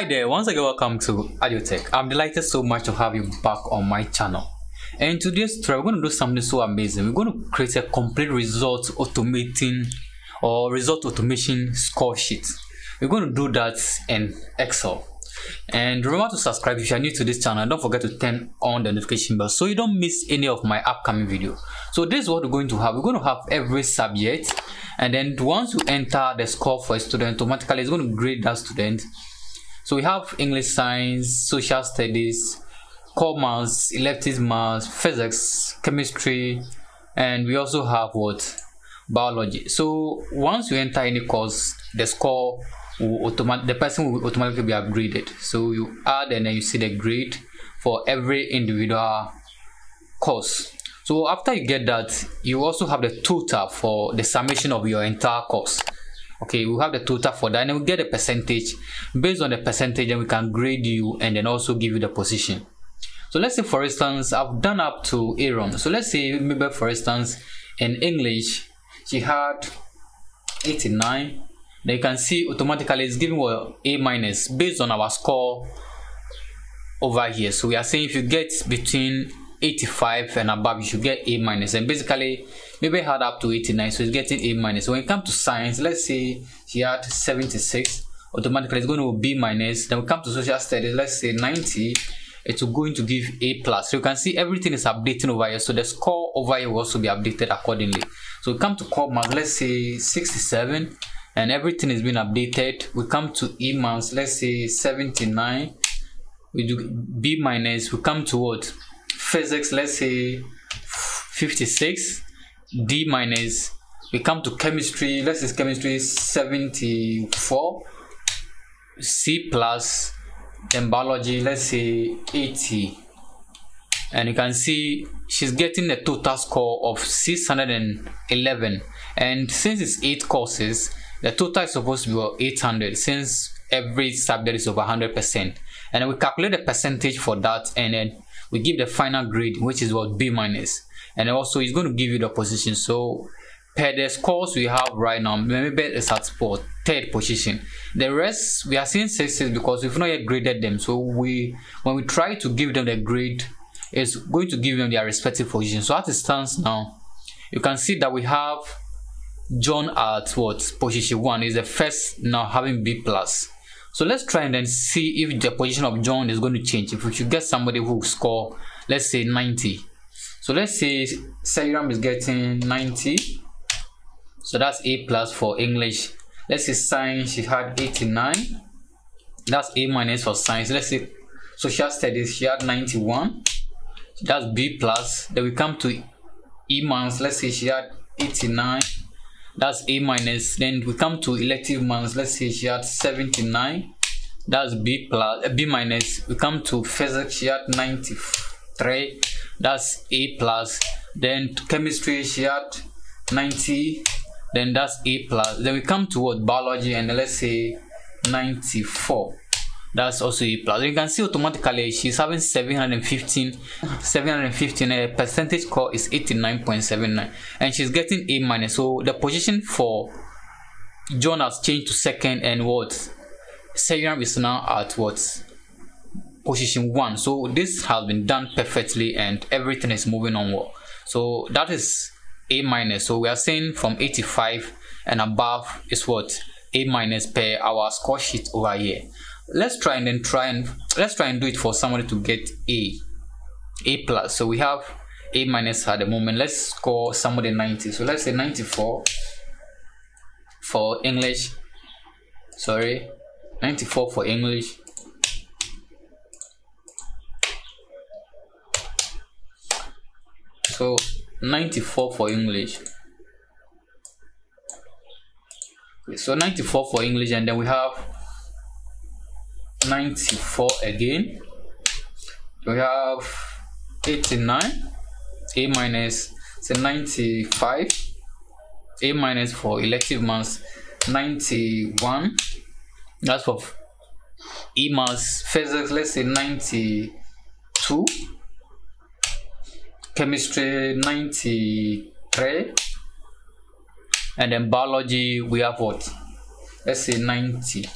Hi there, once again welcome to AdjoTech. I'm delighted so much to have you back on my channel. And today's tutorial, we're going to do something so amazing. We're going to create a complete result automating or result automation score sheet. We're going to do that in Excel. And remember to subscribe if you are new to this channel. Don't forget to turn on the notification bell so you don't miss any of my upcoming video. So this is what we're going to have. We're going to have every subject and then once you enter the score for a student, automatically it's going to grade that student so we have English science, social studies, core maths, elective maths, physics, chemistry, and we also have what? Biology. So once you enter any course, the score will automatic the person will automatically be upgraded. So you add and then you see the grade for every individual course. So after you get that, you also have the total for the summation of your entire course okay we have the total for that and we get a percentage. Based on the percentage then we can grade you and then also give you the position. So let's say for instance i've done up to aaron. So let's say maybe for instance in english she had 89 then you can see automatically it's giving well a minus based on our score over here. So we are saying if you get between 85 and above you should get a minus. And basically maybe had up to 89 so it's getting a minus. So when it comes to science let's say she had 76 automatically it's going to be minus. Then we come to social studies let's say 90 it's going to give a plus. So you can see everything is updating over here. So the score over here will also be updated accordingly. So we come to core math let's say 67 and everything is being updated. We come to e maths let's say 79 we do b minus we come to what? Physics let's say 56 d minus. We come to chemistry. Let's say chemistry 74 c plus then biology let's say 80 and you can see she's getting a total score of 611 and since it's eight courses the total is supposed to be 800 since every subject is over 100 percent. And we calculate the percentage for that and then we give the final grade which is what b minus and also it's going to give you the position. So per the scores we have right now maybe it's at third position. The rest we are seeing sixes because we've not yet graded them. So we when we try to give them the grade it's going to give them their respective position. So as it stands now you can see that we have john at what position one. Is the first now having b plus. So let's try and then see if the position of John is going to change. If we should get somebody who score, let's say 90. So let's say Segram is getting 90. So that's A plus for English. Let's say science, she had 89. That's A minus for science. Let's say social studies, she had 91. That's B plus. Then we come to E months. Let's say she had 89 that's a minus then we come to elective months let's say she had 79 that's b plus b minus we come to physics she had 93 that's a plus. Then chemistry she had 90 then that's a plus. Then we come to what? Biology and let's say 94 that's also a plus. You can see automatically she's having 715 715 a percentage score is 89.79 and she's getting a minus. So the position for john has changed to second and what? Serum is now at what position one. So this has been done perfectly and everything is moving on well. So that is a minus. So we are saying from 85 and above is what? A minus per our score sheet over here. Let's try and then try and let's try and do it for somebody to get a. A plus. So we have a minus at the moment. Let's score somebody 90 so let's say 94 for english. Sorry. 94 for english so 94 for english. So 94 for english and then we have 94 again. We have 89 a minus so 95 a minus for elective maths 91 that's for e maths physics let's say 92 chemistry 93 and then biology we have what? Let's say 90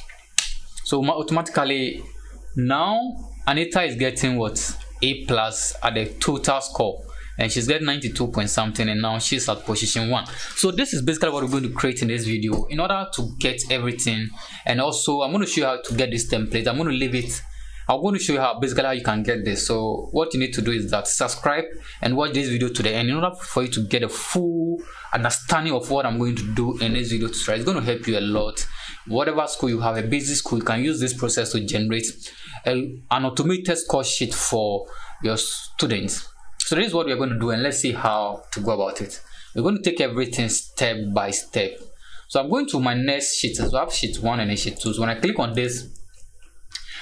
so automatically now anita is getting what? A plus at the total score. And she's getting 92 point something and now she's at position one. So this is basically what we're going to create in this video in order to get everything. And also i'm going to show you how to get this template. I'm going to leave it i'm going to show you how basically how you can get this so what you need to do is that subscribe and watch this video to the end in order for you to get a full understanding of what i'm going to do in this video tutorial it's going to help you a lot whatever school you have a busy school you can use this process to generate a, an automated score sheet for your students so this is what we're going to do and let's see how to go about it. We're going to take everything step by step. So I'm going to my next sheet. So I have sheet 1 and sheet 2. So when I click on this,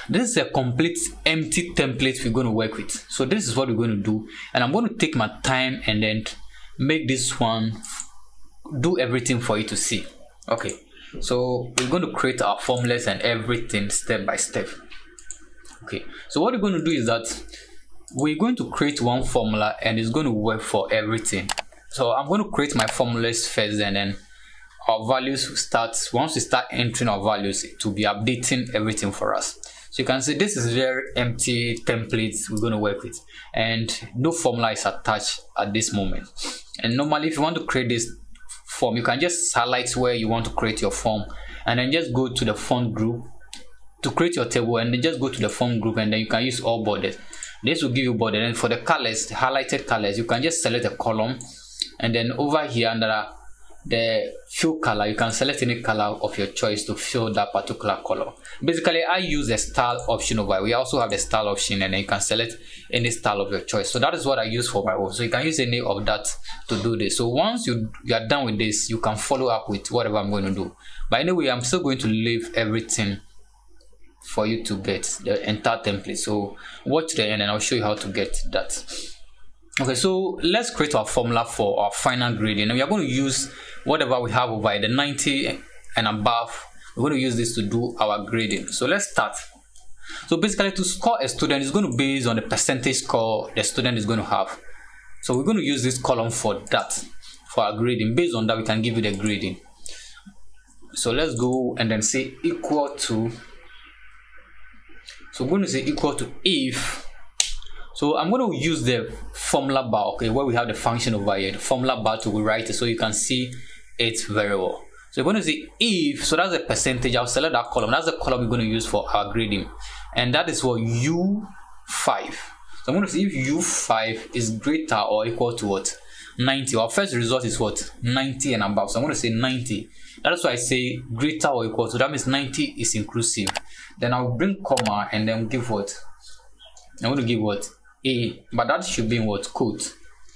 this is a complete empty template we're going to work with. So this is what we're going to do. And I'm going to take my time and then make this one do everything for you to see. Okay. So we're going to create our formulas and everything step by step. Okay. So what we're going to do is that we're going to create one formula and it's going to work for everything so i'm going to create my formulas first and then our values start once we start entering our values to be updating everything for us so you can see this is very empty templates we're going to work with. And no formula is attached at this moment. And normally if you want to create this form you can just highlight where you want to create your form and then just go to the font group to create your table and then just go to the font group and then you can use all borders. This will give you border. And for the colors the highlighted colors you can just select a column and then over here under the fill color you can select any color of your choice to fill that particular color. Basically i use the style option over we also have the style option and then you can select any style of your choice. So that is what i use for my own. So you can use any of that to do this. So once you you are done with this you can follow up with whatever i'm going to do. But anyway i'm still going to leave everything for you to get the entire template. So watch the end and i'll show you how to get that okay so let's create our formula for our final grading. And we are going to use whatever we have over the 90 and above we're going to use this to do our grading. So let's start. So basically to score a student is going to be based on the percentage score the student is going to have. So we're going to use this column for that for our grading. Based on that we can give you the grading. So let's go and then say equal to so I'm going to say equal to if. So I'm going to use the formula bar, okay, where we have the function over here, the formula bar to write it so you can see it very well. So we're going to say if, so that's a percentage, I'll select that column. That's the column we're going to use for our grading. And that is for U5. So I'm going to say if U5 is greater or equal to what? 90. Our first result is what? 90 and above. So I'm going to say 90. That's why I say greater or equal to. That means 90 is inclusive. Then I'll bring comma and then give what? I'm going to give what? A. But that should be in what? Quote.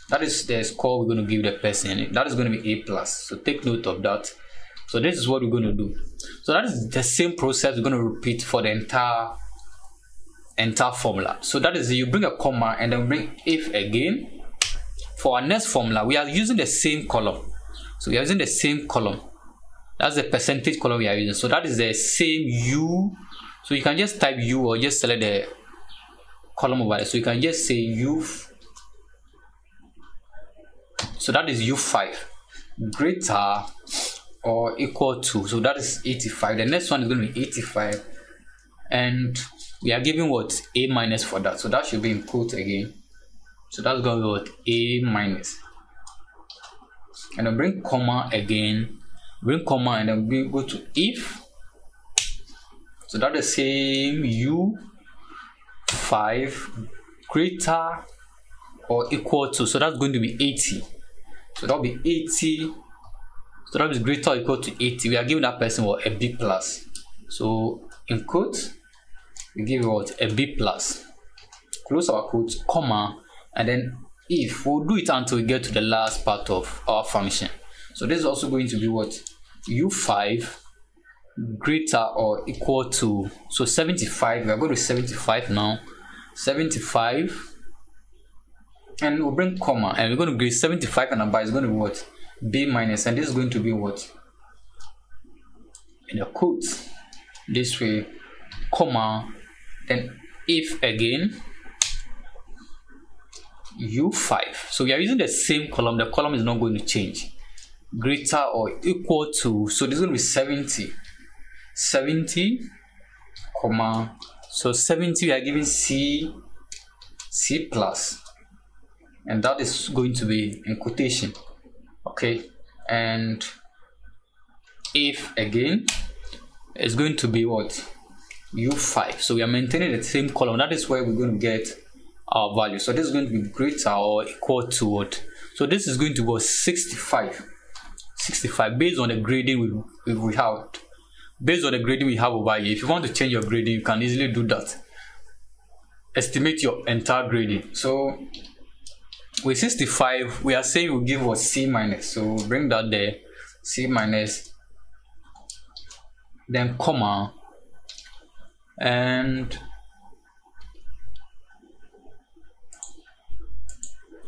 That is the score we're going to give the person. That is going to be A plus. So take note of that. So this is what we're going to do. So that is the same process we're going to repeat for the entire entire formula. So that is you bring a comma and then bring if again. For our next formula, we are using the same column. So we are using the same column. That's the percentage column we are using. So that is the same U so you can just type u or just select the column over there so you can just say u so that is u5 greater or equal to so that is 85 the next one is going to be 85 and we are giving what? A minus for that. So that should be in quote again. So that's going to be what? A minus. And then bring comma again. Bring comma and then we go to if. So that is the same u5 greater or equal to so that's going to be 80 so that'll be 80 so that is greater or equal to 80 we are giving that person what a b plus. So in quote we give what a b plus. Close our quote comma and then if we'll do it until we get to the last part of our function. So this is also going to be what u5 greater or equal to so 75 we are going to 75 now. 75 and we'll bring comma and we're going to grade 75 and above is going to be what? B minus and this is going to be what? In the quotes this way comma then if again u5 so we are using the same column the column is not going to change. Greater or equal to so this is going to be 70 70 comma so 70 we are giving c c plus. And that is going to be in quotation okay? And if again it's going to be what? U5 so we are maintaining the same column. That is where we're going to get our value. So this is going to be greater or equal to what? So this is going to go 65 65 based on the grading we, we have based on the grading we have over here if you want to change your grading you can easily do that. Estimate your entire grading. So with 65 we are saying we'll give us c minus. So bring that there c minus then comma and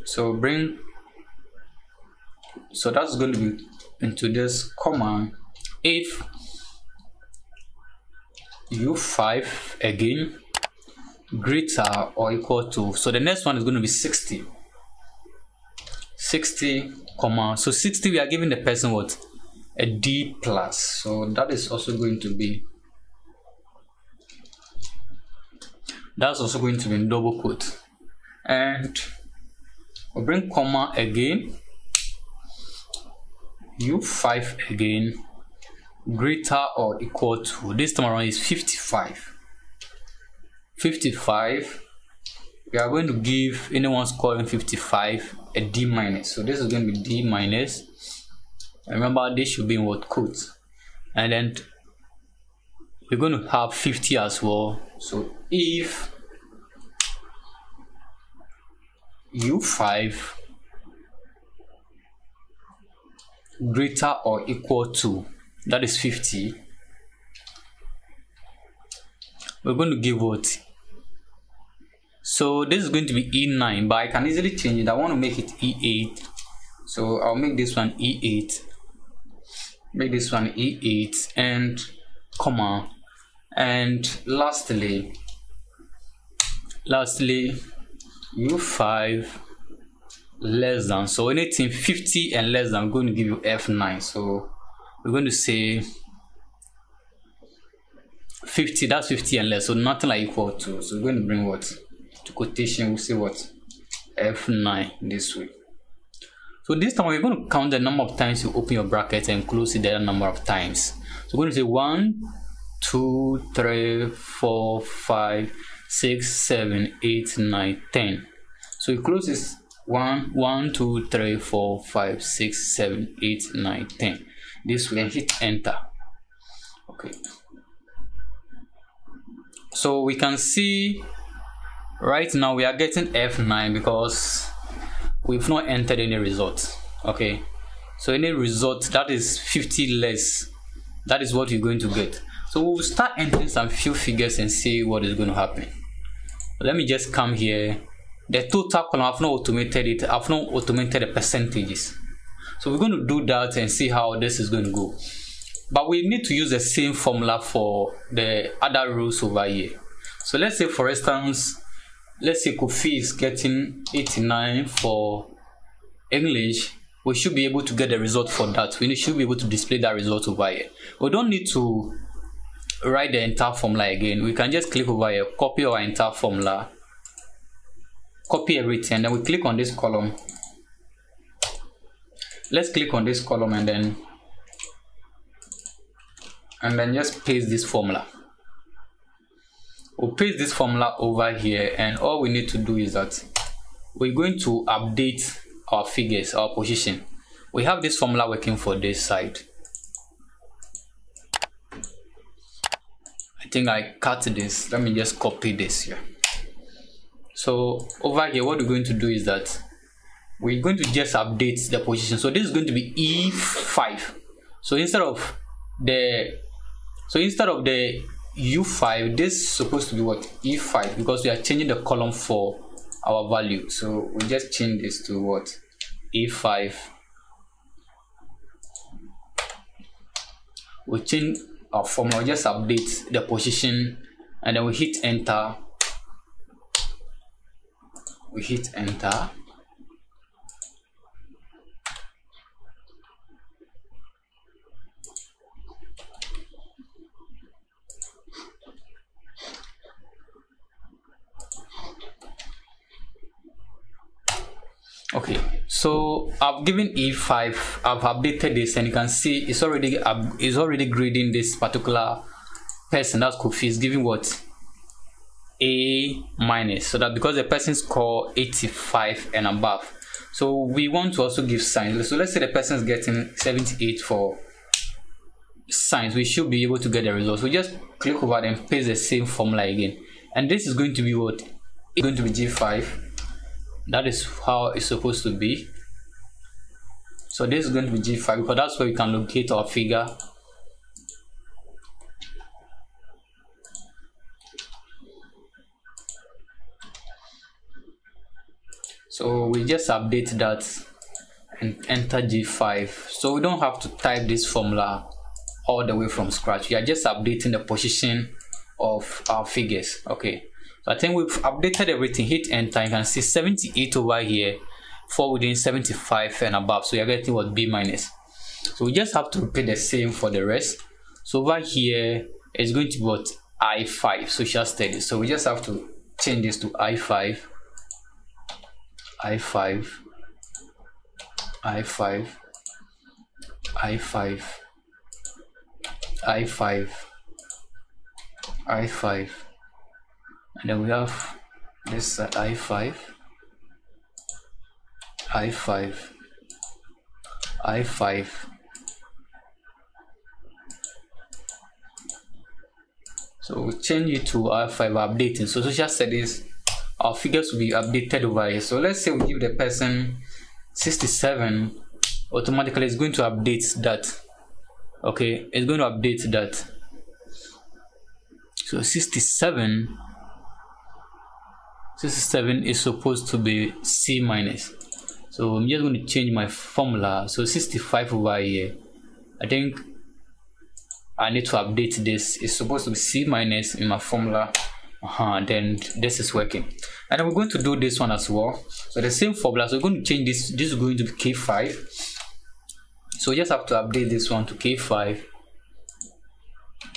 so bring so that's going to be into this comma if u5 again greater or equal to so the next one is going to be 60 60 comma so 60 we are giving the person what? A d plus. So that is also going to be that's also going to be in double quote. And we'll bring comma again. U5 again greater or equal to this time around is 55 55 we are going to give anyone scoring 55 a D minus. So this is going to be D minus. Remember, this should be in what quotes. And then we're going to have 50 as well. So if U5 greater or equal to, that is 50, we're going to give what? So this is going to be e9 but i can easily change it. I want to make it e8 so i'll make this one e8 make this one e8 and comma and lastly lastly u5 less than so anything 50 and less than i'm going to give you f9 so we're going to say 50 that's 50 and less so nothing like equal to so we're going to bring what to quotation, we'll say what? F9 this way. So this time we're going to count the number of times you open your bracket and close it the number of times. So we're going to say 1, 2, 3, 4, 5, 6, 7, 8, 9, 10. So you close this 1, 1, 2, 3, 4, 5, 6, 7, 8, 9, 10. This and hit enter. Okay. So we can see right now we are getting f9 because we've not entered any result. Okay. So any result that is 50 less that is what you're going to get. So we'll start entering some few figures and see what is going to happen. Let me just come here. The total column i've not automated it. I've not automated the percentages so we're going to do that and see how this is going to go but we need to use the same formula for the other rules over here so let's say for instance let's say Kofi is getting 89 for English, we should be able to get the result for that. We should be able to display that result over here. We don't need to write the entire formula again. We can just click over here, copy our entire formula, copy everything, and then we click on this column. Let's click on this column and then and then just paste this formula. We'll paste this formula over here and all we need to do is that we're going to update our figures our position. We have this formula working for this side. I think I cut this. Let me just copy this here. So over here what we're going to do is that we're going to just update the position. So this is going to be e5 so instead of the so instead of the u5 this is supposed to be what? E5 because we are changing the column for our value. So we just change this to what? E5 we change our formula. We just update the position and then we hit enter. We hit enter okay so i've given e5 i've updated this and you can see it's already uh, it's already grading this particular person. That's Kofi is giving what? A minus. So that because the person score 85 and above. So we want to also give signs. So let's say the person is getting 78 for science we should be able to get the results. We just click over and paste the same formula again. And this is going to be what? It's going to be g5 that is how it's supposed to be. So this is going to be g5 because that's where we can locate our figure. So we just update that and enter g5 so we don't have to type this formula all the way from scratch. We are just updating the position of our figures. Okay so i think we've updated everything. Hit enter. You can see 78 over here for within 75 and above. So you're getting what? B minus. So we just have to repeat the same for the rest. So over here it's going to be what? I5 social studies. So we just have to change this to i5 i5 i5 i5 i5 i5 and then we have this uh, i5 i5 i5 so we change it to i5 updating. So social studies our figures will be updated over here. So let's say we give the person 67 automatically it's going to update that. Okay it's going to update that. So 67 67 is supposed to be c minus. So i'm just going to change my formula. So 65 over here. I think i need to update this. It's supposed to be c minus in my formula. Uh-huh, then this is working. And we're going to do this one as well. So the same formula. So we're going to change this. This is going to be k5 so we just have to update this one to k5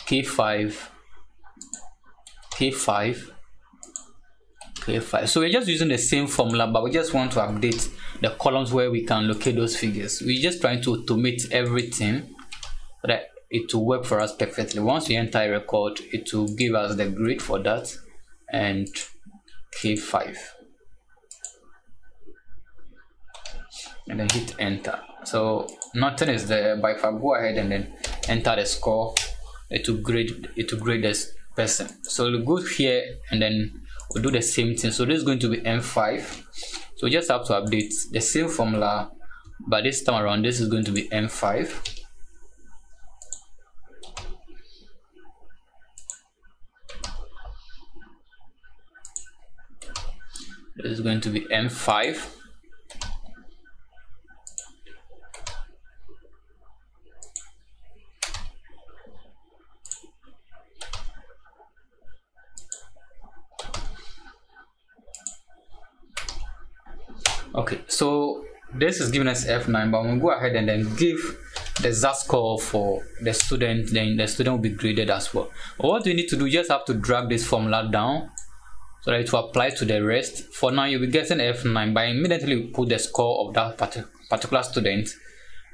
k5 k5 k5 so we're just using the same formula but we just want to update the columns where we can locate those figures. We're just trying to automate everything so that it will work for us perfectly. Once we enter a record it will give us the grid for that and k5 and then hit enter. So nothing is there but if i go ahead and then enter the score it will grade it will grade this person. So we'll go here and then we'll do the same thing. So this is going to be m5 so just have to update the same formula but this time around this is going to be m5 this is going to be m5 okay so this is giving us f9 but we'll go ahead and then give the z score for the student then the student will be graded as well. What we need to do just have to drag this formula down so that it will apply to the rest. For now you'll be getting f9 but immediately you put the score of that particular student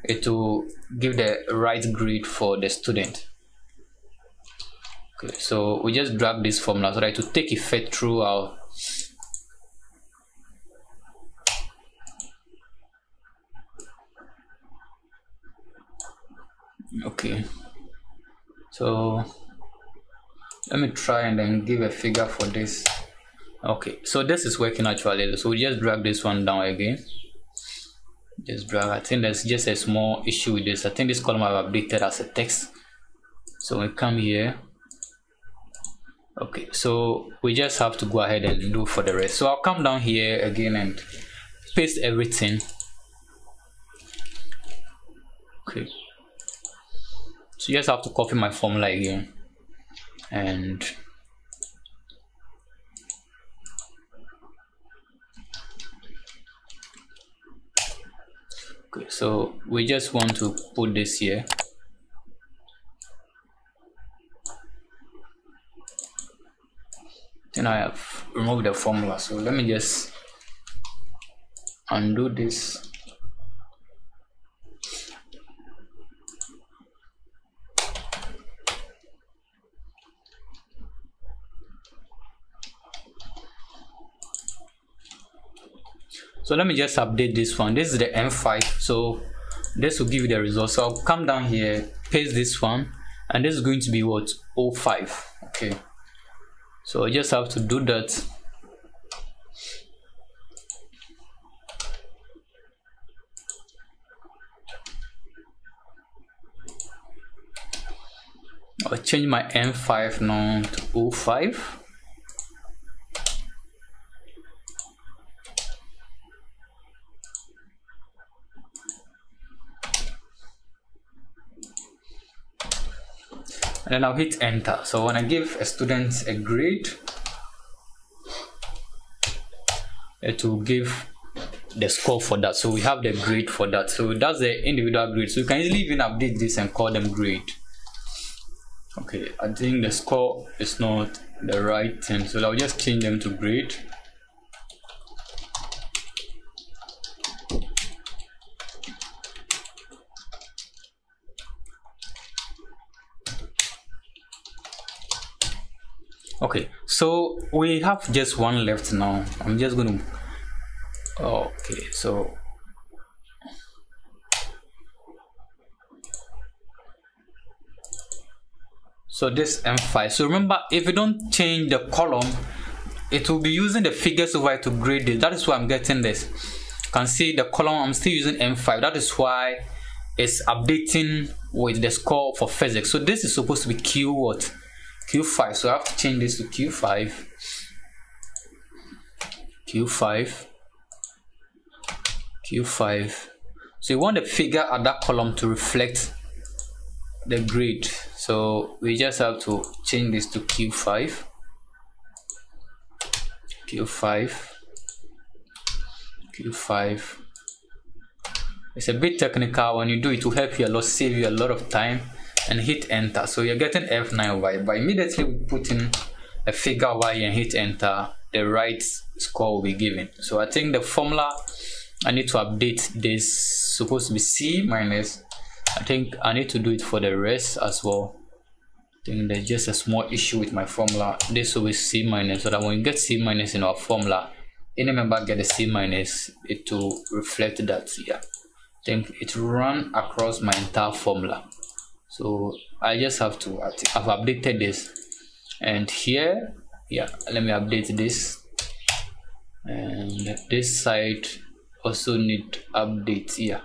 it will give the right grade for the student. Okay so we just drag this formula so that it will take effect through okay. So let me try and then give a figure for this. Okay. So this is working actually. So we just drag this one down again. Just drag. I think there's just a small issue with this. I think this column i've updated as a text. So we come here. Okay. So we just have to go ahead and do for the rest. So i'll come down here again and paste everything. Okay so you just have to copy my formula again. And okay so we just want to put this here. Then I have removed the formula. So let me just undo this so let me just update this one. This is the m5 so this will give you the result so i'll come down here paste this one and this is going to be what? 05 okay. So i just have to do that. I'll change my M5 now to 05 and then I'll hit enter. So when I give a student a grade. It will give the score for that. So we have the grade for that. So that's the individual grade. So you can easily even update this and call them grade. Okay I think the score is not the right thing. So I'll just change them to grade okay so we have just one left now. I'm just going to oh, okay so. So this m5 so remember if you don't change the column it will be using the figures over to grade it. That is why i'm getting this. You can see the column i'm still using m5 that is why it's updating with the score for physics. So this is supposed to be q what q5 so I have to change this to q5 q5 q5 so you want the figure at that column to reflect the grid. So we just have to change this to q5 q5 q5 it's a bit technical. When you do it will help you a lot save you a lot of time and hit enter. So you're getting f9 over here but immediately we put in a figure here and hit enter the right score will be given. So i think the formula i need to update this supposed to be c minus. I think i need to do it for the rest as well. I think there's just a small issue with my formula. This will be c minus so that when you get c minus in our formula any member get a c minus it will reflect that here i think it run across my entire formula so i just have to i've updated this. And here yeah let me update this. And this side also need updates here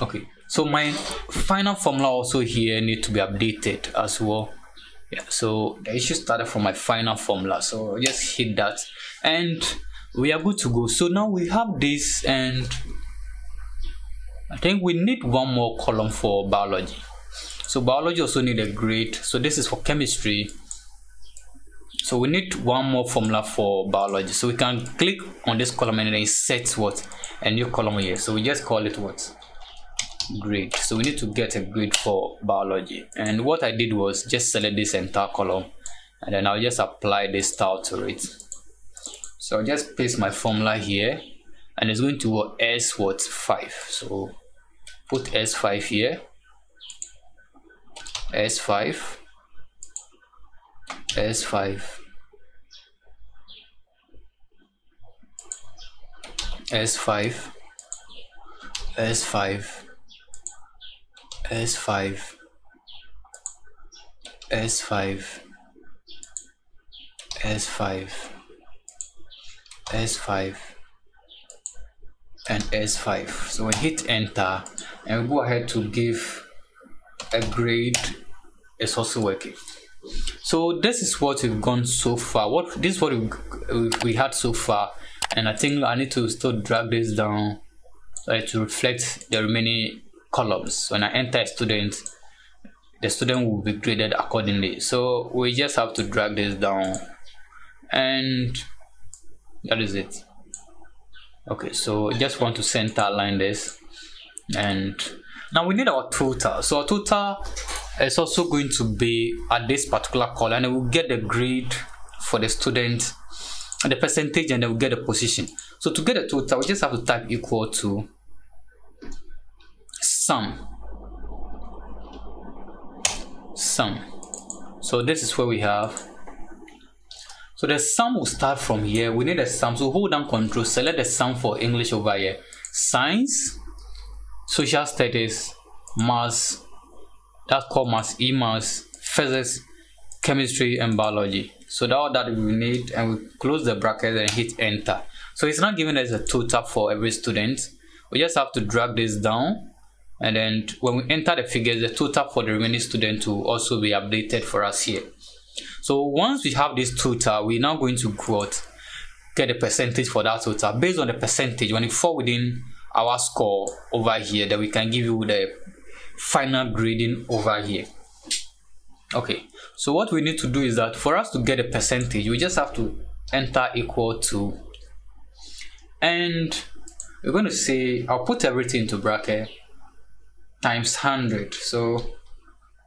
okay so my final formula also here need to be updated as well. Yeah so the issue started from my final formula so just hit that. And we are good to go. So now we have this and I think we need one more column for biology. So biology also need a grade. So this is for chemistry. So we need one more formula for biology. So we can click on this column and then set what a new column here. So we just call it what grade. So we need to get a grade for biology. And what I did was just select this entire column and then I'll just apply this style to it. So I'll just paste my formula here and it's going to S what 5. So put S5 here. S5 S5 S5 S5 S5 S5 S5 S5 and S5 so we hit enter and go ahead to give a grade a also working so this is what we've gone so far. What this is what we, we had so far. And i think i need to still drag this down so to reflect the remaining columns. When i enter a student the student will be graded accordingly. So we just have to drag this down. And that is it. Okay so just want to center line this and now we need our total so our total is also going to be at this particular column and we'll get the grade for the student and the percentage and then we get the position. So to get the total we just have to type equal to sum. Sum. So this is where we have so the sum will start from here. We need a sum. So hold down control select the sum for english over here. Science social studies maths that's called maths e-maths physics chemistry and biology. So that that we need and we close the bracket and hit enter. So it's not giving us a total for every student. We just have to drag this down and then when we enter the figures the total for the remaining student will also be updated for us here. So once we have this total we're now going to quote get the percentage for that total. Based on the percentage when it fall within our score over here that we can give you the final grading over here. Okay so what we need to do is that for us to get a percentage we just have to enter equal to and we're going to say I'll put everything into bracket times 100 so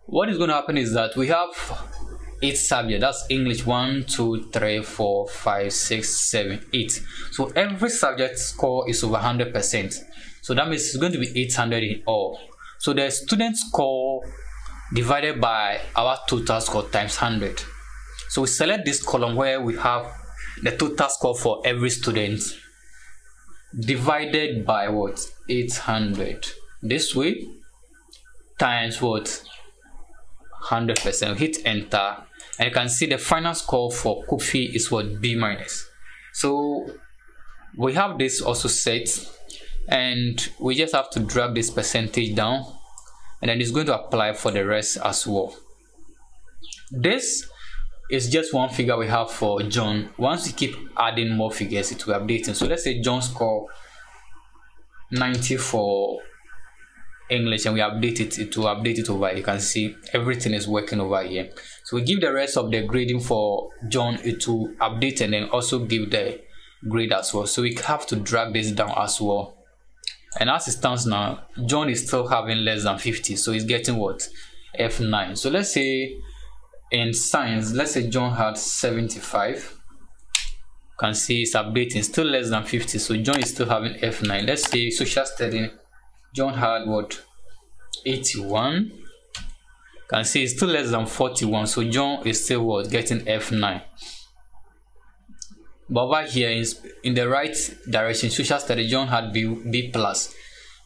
what is going to happen is that we have eight subject that's english one two three four five six seven eight. So every subject score is over 100 percent. So that means it's going to be 800 in all. So the student score divided by our total score times 100 so we select this column where we have the total score for every student divided by what? 800 this way times what? 100% hit enter and you can see the final score for Kofi is what? B minus. So we have this also set and we just have to drag this percentage down and then it's going to apply for the rest as well. This is just one figure we have for John. Once we keep adding more figures it will updating. So let's say John score 90 for English and we update it to update it over you can see everything is working over here. So we give the rest of the grading for John to update and then also give the grade as well. So we have to drag this down as well. And as it stands now John is still having less than 50 so he's getting what? F9 so let's say in science let's say John had 75 you can see it's updating still less than 50 so John is still having F9 let's say social study John had what 81 can see it's still less than 41 so John is still what getting F9 but over here is in the right direction social study John had B, B plus.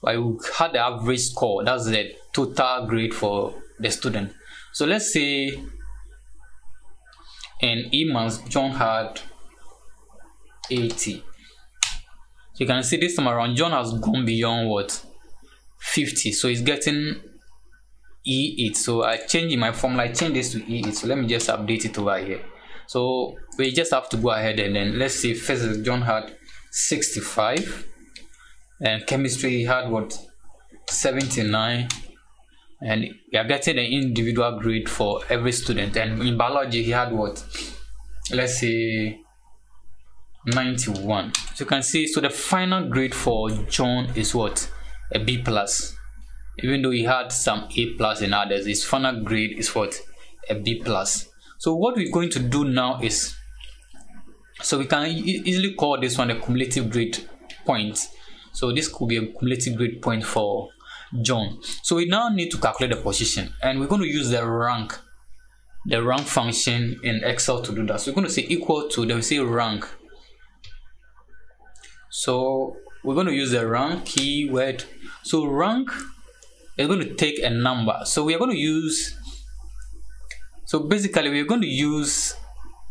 But we had the average score that's the total grade for the student. So let's say in E-maths John had 80 so you can see this time around John has gone beyond what 50 so it's getting e8 so i change my formula. I change this to e8 so let me just update it over here. So we just have to go ahead and then let's see physics john had 65 and chemistry he had what? 79 and we are getting an individual grade for every student. And in biology he had what? Let's say 91 so you can see so the final grade for john is what a B plus. Even though he had some A plus in others, his final grade is what a B plus. So what we're going to do now is, so we can e easily call this one a cumulative grade point. So this could be a cumulative grade point for John. So we now need to calculate the position and we're going to use the rank, the rank function in Excel to do that. So we're going to say equal to, then we say rank. So we're going to use the rank keyword. So rank is going to take a number. So we are going to use so basically we're going to use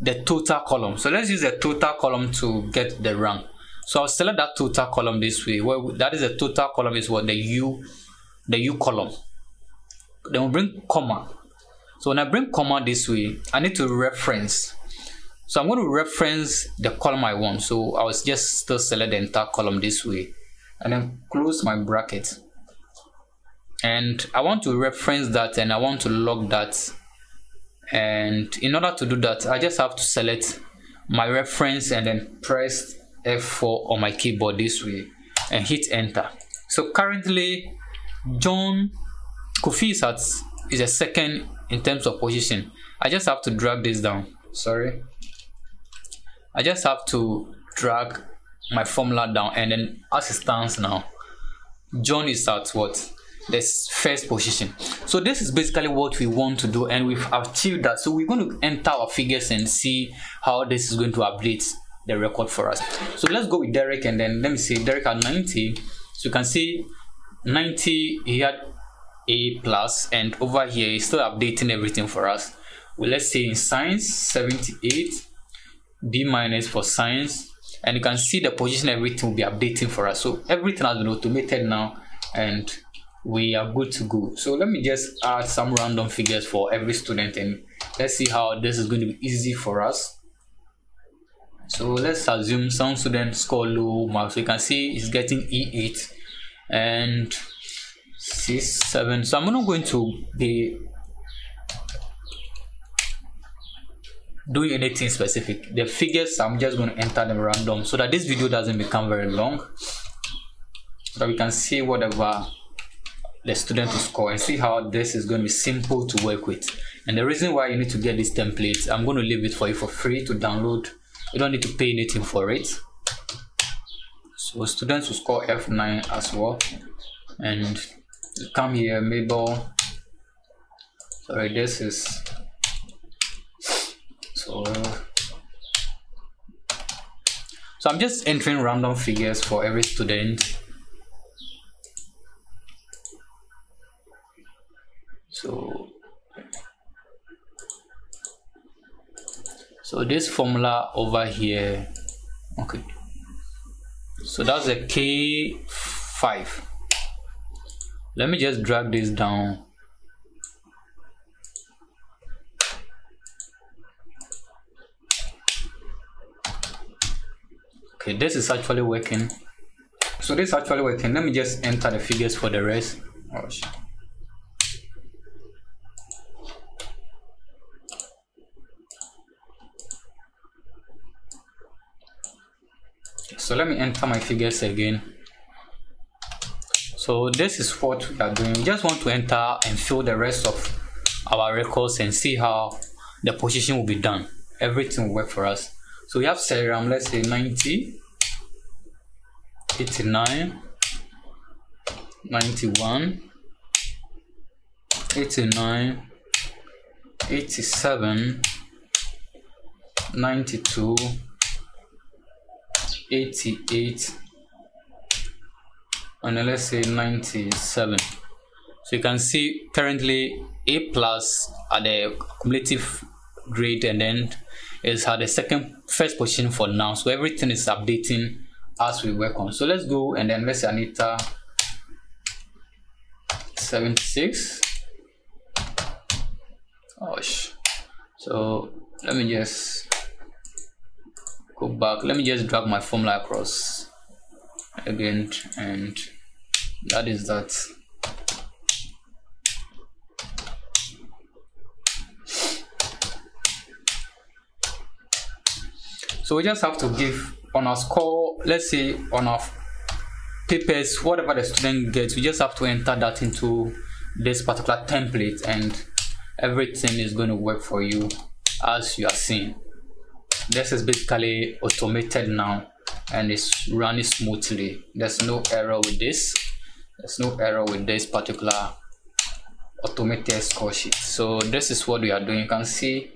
the total column. So let's use the total column to get the rank. So i'll select that total column this way. Where that is the total column is what? The u the u column. Then we'll bring comma. So when i bring comma this way i need to reference so I'm going to reference the column I want. So I was just still select the entire column this way and then close my bracket. And I want to reference that and I want to log that. And in order to do that, I just have to select my reference and then press F4 on my keyboard this way and hit enter. So currently, John Kofi is at is a second in terms of position. I just have to drag this down. Sorry. I just have to drag my formula down and then as it stands now, John is at what? This first position. So this is basically what we want to do and we've achieved that. So we're going to enter our figures and see how this is going to update the record for us. So let's go with Derek and then let me see Derek at 90. So you can see 90 he had A plus and over here he's still updating everything for us. Well, let's say in science 78 B minus for science and you can see the position everything will be updating for us. So everything has been automated now and we are good to go. So let me just add some random figures for every student and let's see how this is going to be easy for us so let's assume some student score low marks so you can see it's getting e8 and c7 so i'm not going to be doing anything specific. The figures i'm just going to enter them random so that this video doesn't become very long. So that we can see whatever the student to score and see how this is going to be simple to work with. And the reason why you need to get this template i'm going to leave it for you for free to download. You don't need to pay anything for it. So students will score f9 as well. And come here mabel. Sorry this is so so i'm just entering random figures for every student. So so this formula over here okay. So that's a k5 let me just drag this down okay this is actually working. So this is actually working. Let me just enter the figures for the rest. Oh, so let me enter my figures again. So this is what we are doing. We just want to enter and fill the rest of our records and see how the position will be done. Everything will work for us so we have serial let's say 90 89 91 89 87 92 88 and let's say 97 so you can see currently a plus at the cumulative grade and then is at the second first position for now. So everything is updating as we work on. So let's go and then let's anita 76 gosh. So let me just go back. Let me just drag my formula across again and that is that so we just have to give on our score let's say on our papers whatever the student gets we just have to enter that into this particular template and everything is going to work for you as you are seeing. This is basically automated now and it's running smoothly. There's no error with this. There's no error with this particular automated score sheet. So this is what we are doing. You can see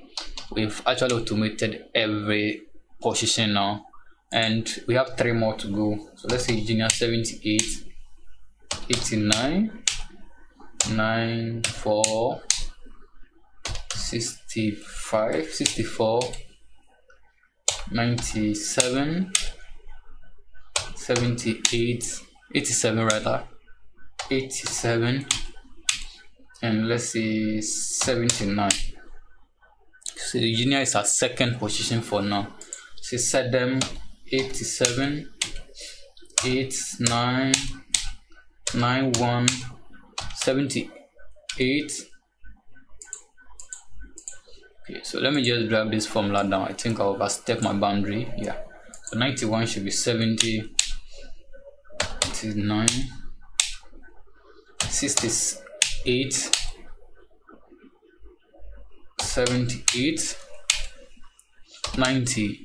we've actually automated every position now. And we have three more to go. So let's say Eugenia 78 89 9 4 65 64 97 78 87 rather. 87 and let's see 79 so Eugenia is our second position for now so Sedem 87 8 9 9 1 78 okay so let me just drag this formula down. I think i overstep my boundary. Yeah. So 91 should be 70 89 68 78 90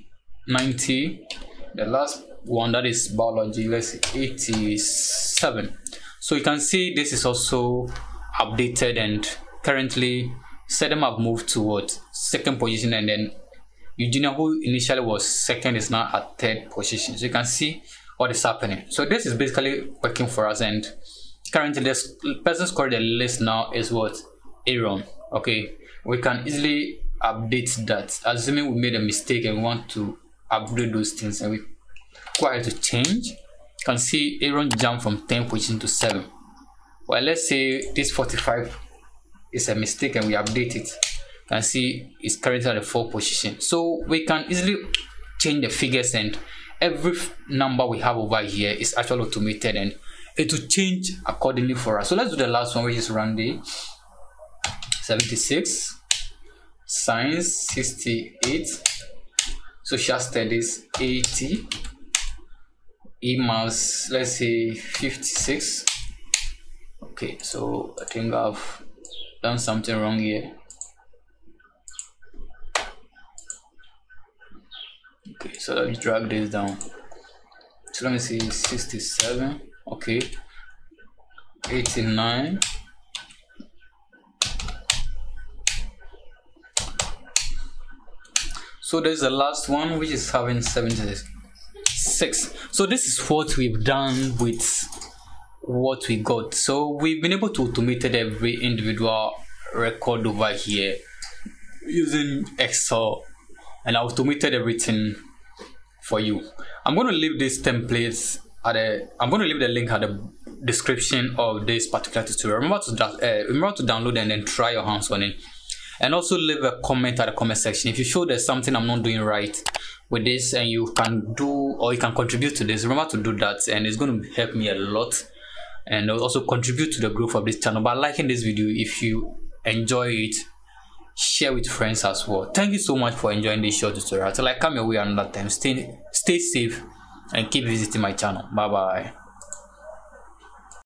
90 the last one that is biology let's say 87 so you can see this is also updated and currently Sedem have moved towards second position and then Eugenia who initially was second is now at third position. So you can see what is happening. So this is basically working for us and currently the person scored the list now is what? Aaron. Okay we can easily update that. Assuming we made a mistake and want to upgrade those things and we require to change. You can see Aaron jump from 10 position to 7 well let's say this 45 is a mistake and we update it. You can see it's currently at the 4 position. So we can easily change the figures and every number we have over here is actually automated and it will change accordingly for us. So let's do the last one which is Randy 76 science 68 social studies 80 emails let's say 56 okay so i think i've done something wrong here. Okay so let me drag this down. So let me see 67 okay. 89 so there's the last one which is having 76 so this is what we've done with what we got. So we've been able to automate every individual record over here using excel and I automated everything for you. I'm going to leave these templates at the i'm going to leave the link at the description of this particular tutorial. Remember to uh, remember to download and then try your hands on it and also leave a comment at the comment section. If you feel there's something i'm not doing right with this and you can do or you can contribute to this remember to do that and it's going to help me a lot. And also contribute to the growth of this channel by liking this video if you enjoy it. Share with friends as well. Thank you so much for enjoying this short tutorial. Till i come your way another time stay stay safe and keep visiting my channel. Bye bye